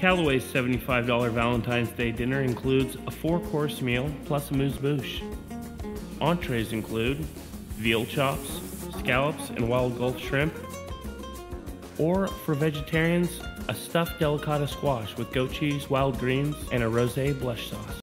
Callaway's $75 Valentine's Day dinner includes a four course meal plus amuse bouche. Entrees include veal chops, scallops, and wild gulf shrimp. Or for vegetarians, a stuffed delicata squash with goat cheese, wild greens, and a rosé blush sauce.